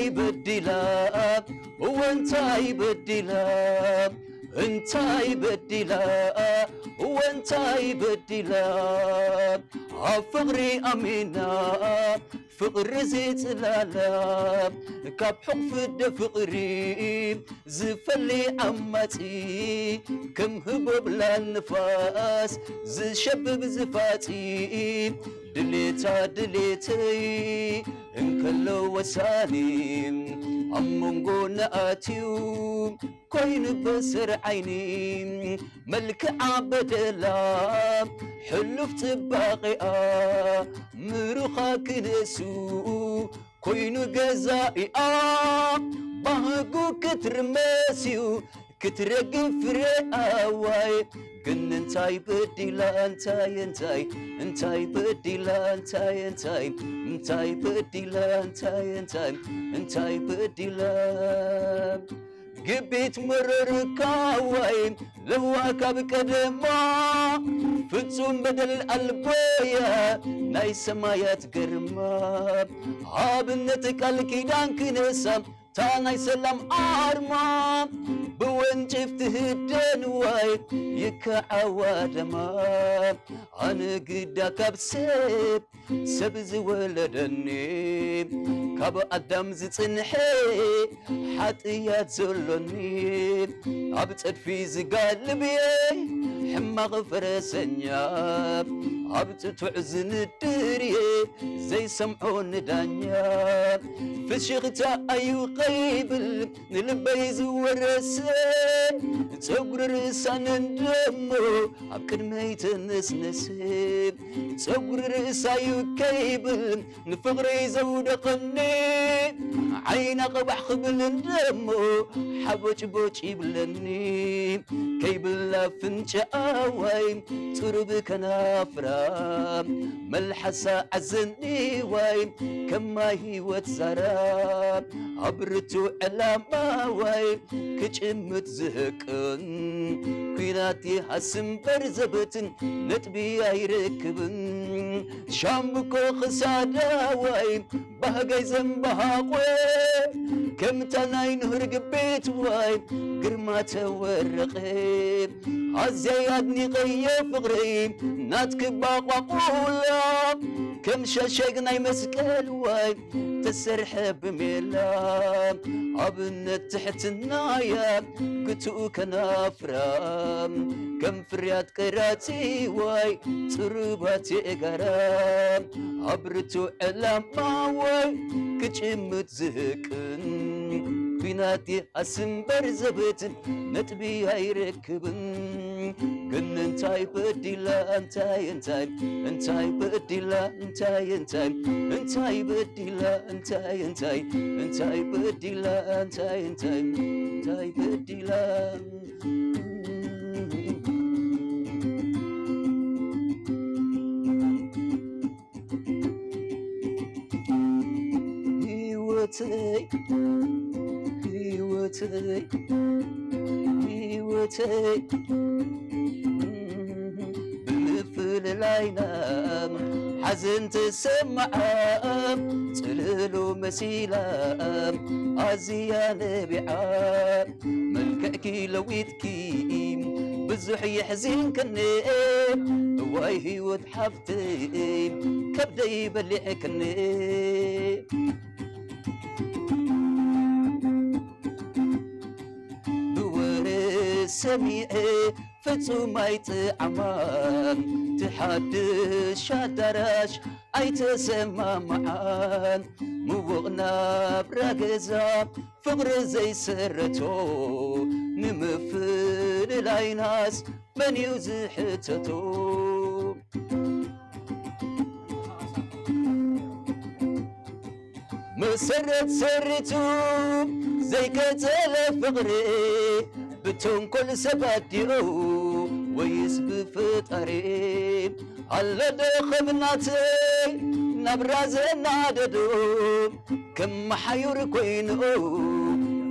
يبدلها وانت يبدلها انت يبدلها وانت يبدلها فقري أمينة فقر زيت لالا كاب حقف فقري زفلي عمتي كم هبب لنفاس زشبب زفاتي. دليتا دليتي እንከሎ ወሳኒ ኣብ መንጎ ነኣትዩ ኮይኑ በስር ዓይኒ መልክዓ በደላ ሕሉፍ ጽባቒኣ ምሩኻ ክነሱ ኮይኑ ገዛኢኣ ባህጉ ክትርመስዩ ክትረግብ ፍሬ ኣዋይ ግን እንታይ በዲላ እንታይ እንታይ እንታይ በዲላ እንታይ እንታይ እንታይ በዲላ እንታይ እንታይ እንታይ በዲላ ግቢት መረርካ ወይ ለዋ ካብ ቀደማ ፍጹም በደል ኣልቦያ ናይ ሰማያት ግርማ ኣብነት ቃል ኪዳን ክነሳ ታ ናይ ሰላም ኣርማ ብወንጭፍ ትህደን ዋይ ይከዓዋ ደማ ኣነ ግዳ ካብ ሰብ ሰብ ዝወለደኒ ካብ ኣዳም ዝጽንሐ ሓጥያት ዘሎኒ ኣብ ጸድፊ ዝጋልብ እየ ሕማቕ ፈረሰኛ ኣብ ጥቱዕ ዝንድር እየ ዘይሰምዖ ንዳኛ ፍሽኽታ ኣይቀይብል ንልበይ ዝወረሰን ፀጉሪ ርእሳንን ደሞ ኣብ ቅድመይ ተነስነስ ፀጉሪ ርእሳዩ ከይብል ንፍቕሪ ዘውደቐኒ ዓይና ቐባሕ ክብልን ደሞ ሓቦጭቦጭ ይብለኒ ከይብላ ፍንጫኣዋይ ጥሩብ ከናፍራ መልሓሳ ዓዘኒ ዋይ ከማይ ህይወት ዛራ ኣብ ርቱዕ ዕላማ ዋይ ክጭምት ዝህቅን ኩናት ሃስምበር ዘበትን ነጥቢ ኣይርክብን ሻምብኮ ክሳዳ ዋይ ባህጋይ ዘንበሃቆ ከምታ ናይ ንህር ግቤት ዋይ ግርማ ተወረቐ ኣዝያይ ኣድኒቐየ ፍቕሪ ናትክባቋቁላ كم شاشقنا يمسكال واي تسرح بميلا عبنا تحت النايا كتو كان أفرام. كم فريات قراتي واي ترباتي إقرام. عبرتو علام ما واي كجمت زهكن ኩናት ኣስምበር ዘበትን ነጥቢ ኣይረክብን ግን እንታይ በዲላ እንታይ እንታይ እንታይ በዲላ እንታይ እንታይ እንታይ በዲላ እንታይ እንታይ እንታይ በዲላ እንታይ እንታይ እንታይ በዲላ ሕይወተይ ሕይወተይ ሕይወተይ ብምፍልላይና ሓዘን ተሰማዓ ጽልሉ መሲላ ኣዝያ ነቢዓ መልክዕኪ ለዊትኪ ብዙሕ የሕዚንከኒ እዋይ ህይወት ሓፍተይ ከብደይ በሊዕክኒ ሰሚዐ ፍጹም ኣይጥዓማን ትሓድሽ ኣዳራሽ ኣይተሰማምዓን ምውቕ ናብራ ገዛ ፍቕሪ ዘይሰረቶ ንምፍልላይናስ መን እዩ ዝሕተቶ سرت سرتو زي كتل فقري بتنكل سبادئو ويسب فطري. على دخبناتي نبرز ناددو كم حيور كوينو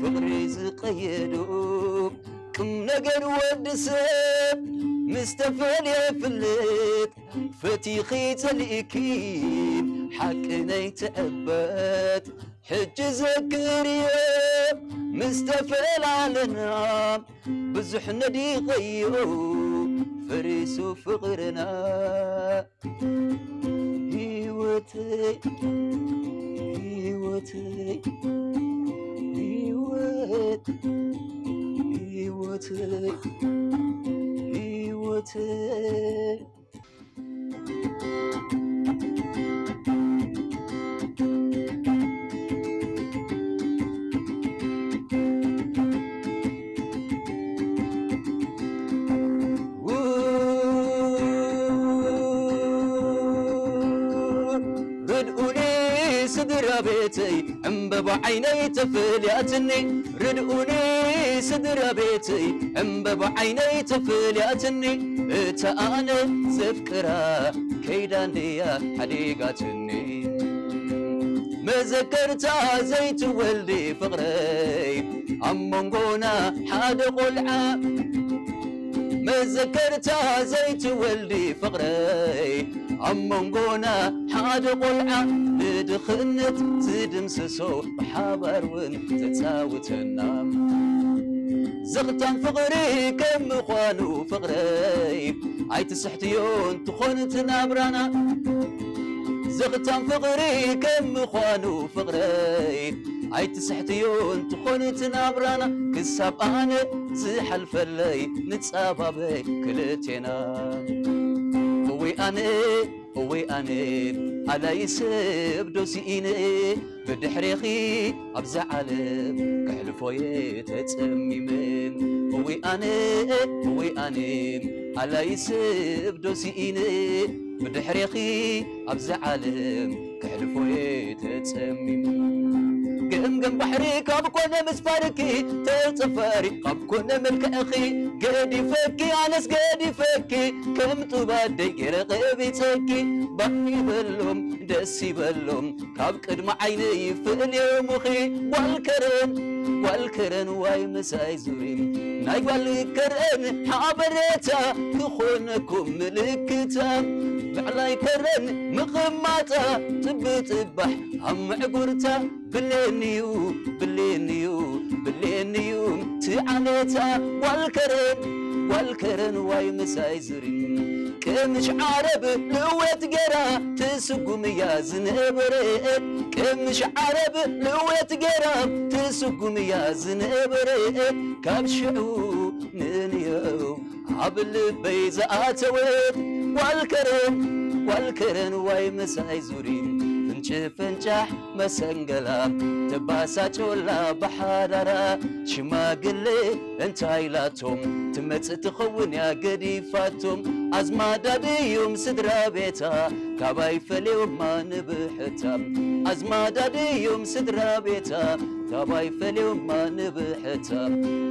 فقري زقيدو. كم نقر ود سب مستفل يفلت فتيخي تلئكيب حقنا يتأبد حج زكريا مستفلعلنا بزحنا دي غيو فريس وفقرنا هيوتي هيوتي هيوت هيوتي هيوتي سدرابيتي أنبب عيني تفل يا تني. ردؤني سدرابيتي أنبب عيني تفل يا تني. اتانا سفكرا كيدانيا حديقاتني مذكرتا زيت ولدي فقري أمونغونا حاد قلعة بذكرتها زيت ولي فقري. عمنقونا حاد قلعة ندخنت تدمسسو بحبر ون تتاوتنا زغتان فقري كم خوانو فقري. عيت سحتيون تخونت نابرانا. زغتان فقري كم خوانو فقري. ኣይትስሕትዮ እንትኾን ትናብራና ክሳብ ኣነ ዝሓልፈለይ ንፀባበይ ክልቴና እወይ ኣነ እወይ ኣነ ኣላይ ሰብ ዶሲኢነ ብድሕሪኺ ኣብዛ ዓለም ክሕልፎየ ተጸሚመ እወይ ኣነ እወይ ኣነ ኣላይ ሰብ ዶሲኢነ ብድሕሪኺ ኣብዛ ዓለም ክሕልፎየ يمقن بحري كاب كنا مسفاركي. تتصفاري كاب كنا ملك أخي. قادي فكي أنس قادي فكي. كم تبادي يرقبي تكي. بحي بلهم دسي بلهم. كاب قدم عيني فني مخي والكرن والكرن واي مساي زوري. ناي والكرن حابرتا. تخونكم ملكتا. بعلاي كرن مقماتا طبي طبح هم عقورتا بلينيو بلينيو بلينيو تعانيتا والكرن والكرن واي مساي زرين كمش عرب لويت قرا تسقم يا زنبريت كمش عرب لويت قرا تسقم يا زنبريت كابشعو ننيو عبل بيزاتويت والكرن والكرن واي مساي زورين ፍንጫሕ መሰንገላ ተባሳጮላ ብሓዳራ ሽማግሌ እንታይ ኢላቶም ትመጽእ ትኸውን ያ ገዲፋቶም ኣዝማዳ ድዮም ስድራ ቤታ ካባይ ፈሌዮማ ንብሕታ ኣዝማዳ ድዮም ስድራ ቤታ ካባይ ፈሌዮማ ንብሕታ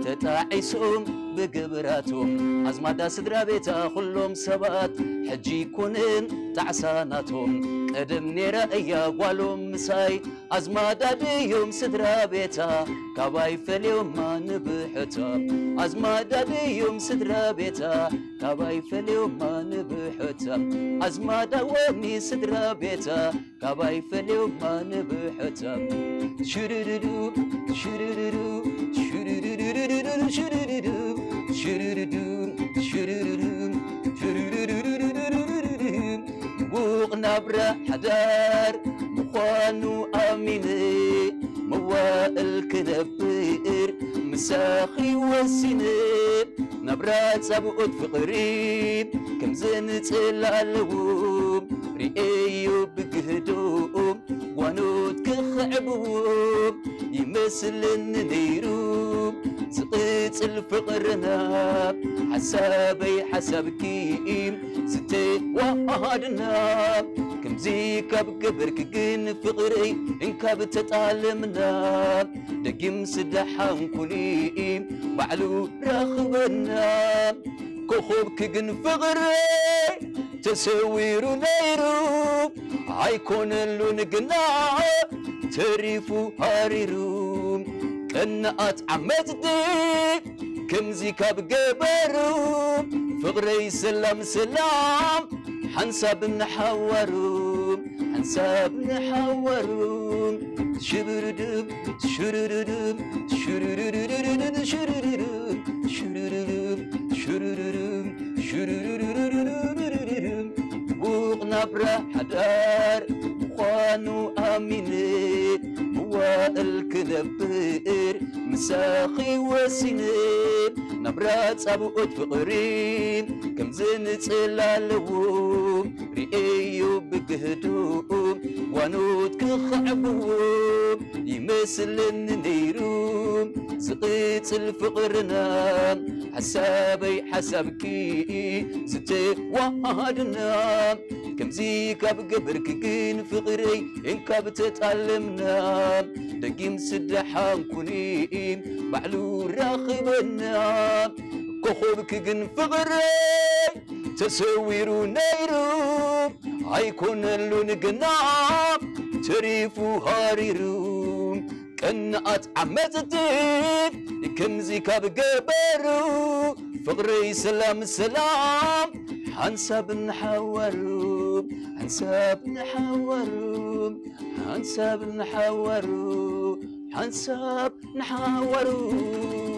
ተጣዒሶም ብግብራቶም ኣዝማዳ ስድራ ቤታ ኩሎም ሰባት ሕጂ ኩንን ጣዕሳናቶም ቀደም ነይራ እያ ጓሎም ምሳይ ኣዝማዳ ድዮም ስድራ ቤታ ካባይ ፈሌዮማ ንብሕታ ኣዝማዳ ድዮም ስድራ ቤታ ካባይ ፈሌዮማ ንብሕታ ኣዝማዳ ወኒ ስድራ ቤታ ካባይ ፈሌዮማ ንብሕታ ሽርድዱ ሽርድዱ ሽርድዱ ሽርድዱ ሽርድዱ ሽርድዱ بوق نبرة حدار مخانو أميني موائل كدبير مساخي وسيني نبرة سبقت في قريب كم زنت العلوم رئيو بقهدوم. وانوت كخعبوم يمثلن النيروم يقتل فقرنا حسابي حسابكي ستي وهادنا كمزي كاب قبرك جن فقري انك بتتعلمنا دقيم سدحا كليم بعلو رخبنا كخوبك جن فقري تسوير نيرو عيكون اللون قناع تريفو هاريرو. أن قنات عمتني كمزي كاب قبرو فغري سلام سلام حنساب نحورو حنساب نحورو شبردب شرردب شرردب شرردب شرردب شرردب شرردب وقنا برا حدار خانو آميني كنبر مساخي وسنب كم زنت لالوم رئيو بقهدوم وانوت كخعبوم يمثل النيروم زقيت الفقرنا حسابي حسابكي زتي وهادنا كم زيك بقبرك كين فقري إنك بتتعلمنا دقيم سدحان كونيم بعلو راخبنا كخوبك جن فقري تسويرو نيرو هيكون اللون قناع تريفو هاريرو. كنقات عمتتك كم زيك بقبرو فقري سلام سلام حنساب نحورو حنساب نحورو حنساب نحورو حنساب نحورو.